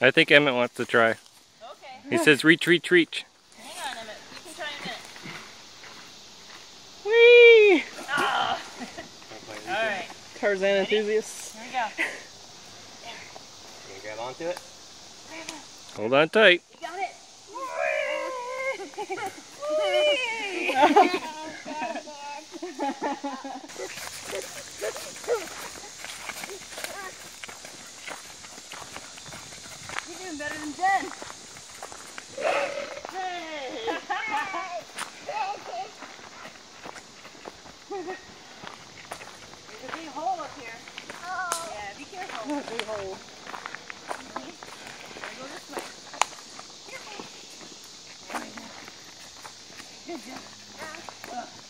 I think Emmett wants to try. Okay. He says reach, reach, reach. Hang on, Emmett. You can try a minute. Whee! Oh. All right. Tarzan enthusiasts. Here we go. Can you grab onto it? Hold on tight. You got it. You're doing better than Jen. There's a big hole up here. Oh. Yeah, be careful. Big hole. Go this way. Careful. Good job. Uh.